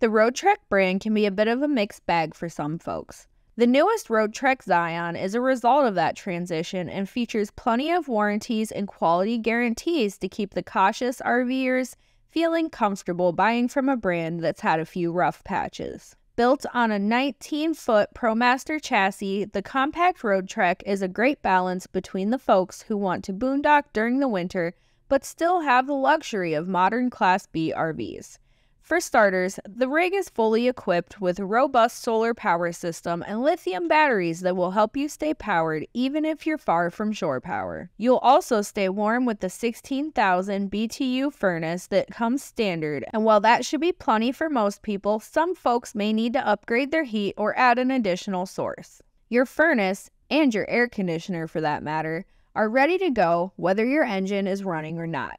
The Roadtrek brand can be a bit of a mixed bag for some folks. The newest Roadtrek Zion is a result of that transition and features plenty of warranties and quality guarantees to keep the cautious RVers feeling comfortable buying from a brand that's had a few rough patches. Built on a 19 foot ProMaster chassis, the compact Roadtrek is a great balance between the folks who want to boondock during the winter but still have the luxury of modern Class B RVs. For starters, the rig is fully equipped with a robust solar power system and lithium batteries that will help you stay powered even if you're far from shore power. You'll also stay warm with the 16,000 BTU furnace that comes standard, and while that should be plenty for most people, some folks may need to upgrade their heat or add an additional source. Your furnace, and your air conditioner for that matter, are ready to go whether your engine is running or not.